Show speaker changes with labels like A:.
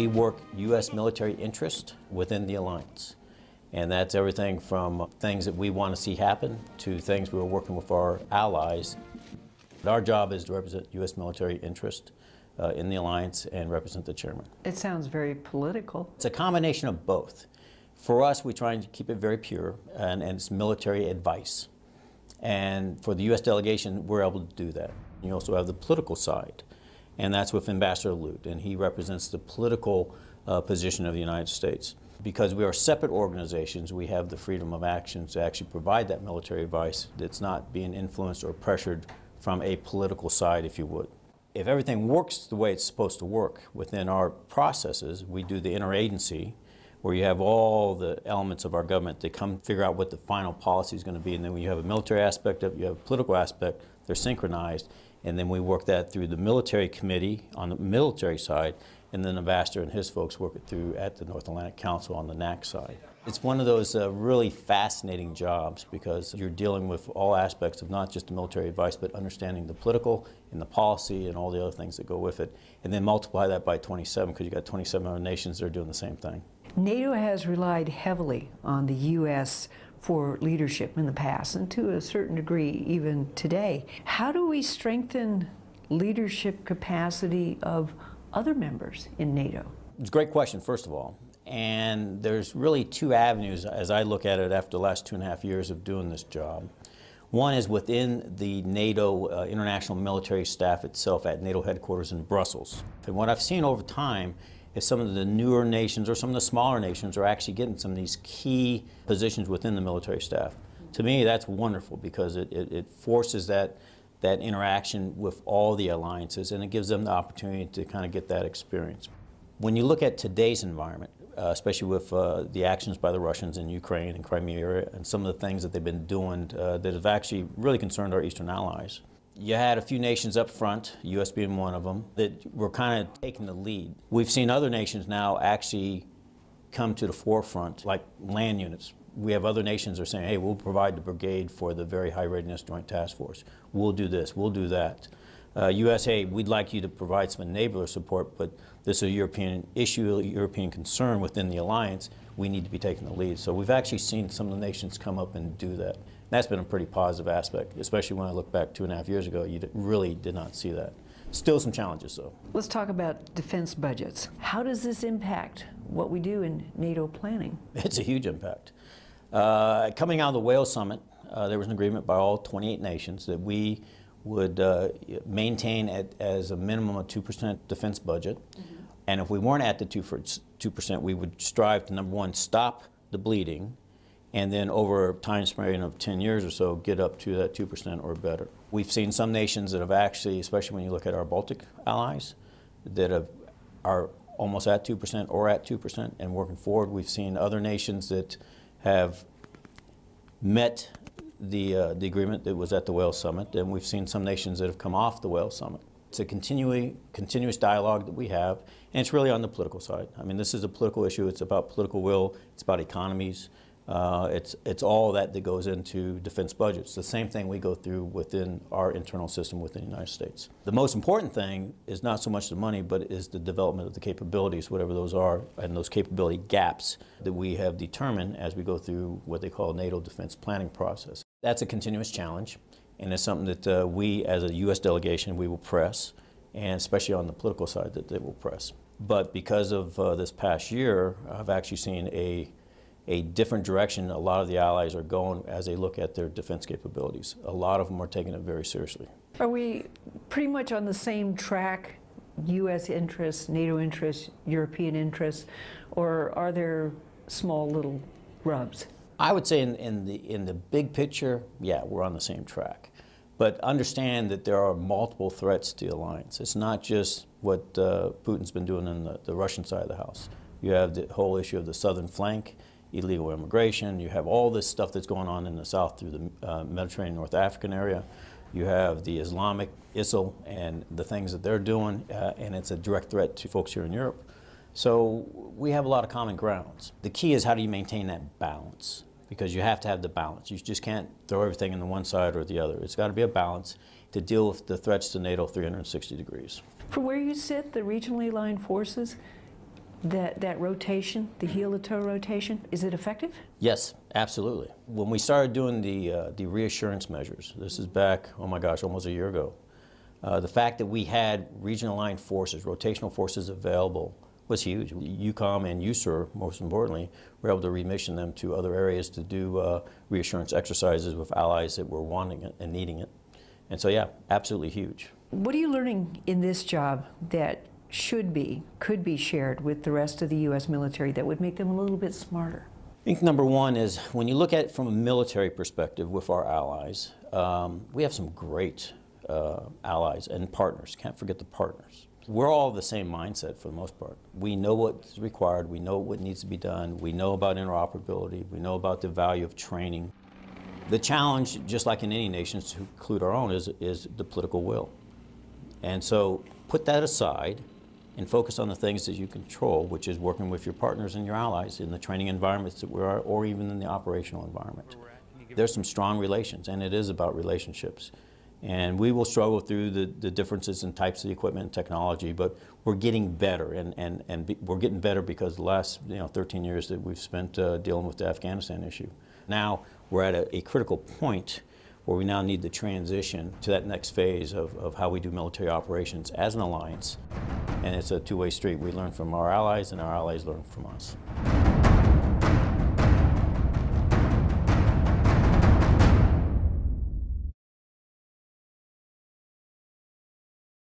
A: We work U.S. military interest within the alliance. And that's everything from things that we want to see happen to things we're working with our allies. Our job is to represent U.S. military interest uh, in the alliance and represent the chairman.
B: It sounds very political.
A: It's a combination of both. For us, we try and keep it very pure, and, and it's military advice. And for the U.S. delegation, we're able to do that. You also have the political side, and that's with Ambassador Lute, and he represents the political uh, position of the United States. Because we are separate organizations, we have the freedom of action to actually provide that military advice that's not being influenced or pressured from a political side, if you would. If everything works the way it's supposed to work within our processes, we do the interagency, where you have all the elements of our government to come figure out what the final policy is going to be. And then when you have a military aspect of it, you have a political aspect, they're synchronized. And then we work that through the military committee on the military side, and then the ambassador and his folks work it through at the North Atlantic Council on the NAC side. It's one of those uh, really fascinating jobs because you're dealing with all aspects of not just the military advice, but understanding the political and the policy and all the other things that go with it. And then multiply that by 27 because you've got 27 other nations that are doing the same thing.
B: NATO has relied heavily on the U.S. for leadership in the past, and to a certain degree, even today. How do we strengthen leadership capacity of other members in NATO?
A: It's a great question, first of all. And there's really two avenues as I look at it after the last two and a half years of doing this job. One is within the NATO uh, international military staff itself at NATO headquarters in Brussels. And what I've seen over time is some of the newer nations or some of the smaller nations are actually getting some of these key positions within the military staff. To me, that's wonderful because it, it, it forces that that interaction with all the alliances, and it gives them the opportunity to kind of get that experience. When you look at today's environment, uh, especially with uh, the actions by the Russians in Ukraine and Crimea and some of the things that they've been doing uh, that have actually really concerned our Eastern allies. You had a few nations up front, U.S. being one of them, that were kind of taking the lead. We've seen other nations now actually come to the forefront, like land units, we have other nations are saying, hey, we'll provide the brigade for the very high readiness joint task force. We'll do this, we'll do that. Uh, USA, we'd like you to provide some enabler support, but this is a European issue, a European concern within the alliance. We need to be taking the lead. So we've actually seen some of the nations come up and do that. That's been a pretty positive aspect, especially when I look back two and a half years ago. You really did not see that. Still some challenges, though.
B: Let's talk about defense budgets. How does this impact what we do in NATO planning?
A: It's a huge impact. Uh, coming out of the Wales Summit, uh, there was an agreement by all 28 nations that we would uh, maintain at, as a minimum a 2% defense budget. Mm -hmm. And if we weren't at the 2%, 2%, we would strive to, number one, stop the bleeding, and then over a time span of 10 years or so, get up to that 2% or better. We've seen some nations that have actually, especially when you look at our Baltic allies, that have, are almost at 2% or at 2% and working forward. We've seen other nations that have met the, uh, the agreement that was at the Wales Summit, and we've seen some nations that have come off the Wales Summit. It's a continuing, continuous dialogue that we have, and it's really on the political side. I mean, this is a political issue. It's about political will. It's about economies. Uh, it's, it's all that that goes into defense budgets. The same thing we go through within our internal system within the United States. The most important thing is not so much the money, but is the development of the capabilities, whatever those are, and those capability gaps that we have determined as we go through what they call NATO defense planning process. That's a continuous challenge, and it's something that uh, we, as a U.S. delegation, we will press, and especially on the political side, that they will press. But because of uh, this past year, I've actually seen a a different direction a lot of the allies are going as they look at their defense capabilities. A lot of them are taking it very seriously.
B: Are we pretty much on the same track, U.S. interests, NATO interests, European interests, or are there small little rubs?
A: I would say in, in, the, in the big picture, yeah, we're on the same track. But understand that there are multiple threats to the alliance. It's not just what uh, Putin's been doing on the, the Russian side of the house. You have the whole issue of the southern flank illegal immigration. You have all this stuff that's going on in the south through the uh, Mediterranean North African area. You have the Islamic ISIL and the things that they're doing, uh, and it's a direct threat to folks here in Europe. So we have a lot of common grounds. The key is how do you maintain that balance? Because you have to have the balance. You just can't throw everything in the one side or the other. It's got to be a balance to deal with the threats to NATO 360 degrees.
B: From where you sit, the regionally aligned forces, that, that rotation, the heel to toe rotation, is it effective?
A: Yes, absolutely. When we started doing the, uh, the reassurance measures, this is back, oh my gosh, almost a year ago, uh, the fact that we had regional line forces, rotational forces available, was huge. EUCOM and USAREUR, most importantly, were able to remission them to other areas to do uh, reassurance exercises with allies that were wanting it and needing it. And so, yeah, absolutely huge.
B: What are you learning in this job that should be, could be shared with the rest of the U.S. military that would make them a little bit smarter?
A: I think number one is when you look at it from a military perspective with our allies, um, we have some great uh, allies and partners. Can't forget the partners. We're all the same mindset for the most part. We know what's required, we know what needs to be done, we know about interoperability, we know about the value of training. The challenge, just like in any nation, to include our own, is, is the political will. And so put that aside and focus on the things that you control, which is working with your partners and your allies in the training environments that we are, or even in the operational environment. There's some strong relations, and it is about relationships. And we will struggle through the, the differences in types of equipment and technology, but we're getting better, and, and, and be, we're getting better because the last you know, 13 years that we've spent uh, dealing with the Afghanistan issue. Now we're at a, a critical point where we now need to transition to that next phase of, of how we do military operations as an alliance. And it's a two-way street. We learn from our allies, and our allies learn from us.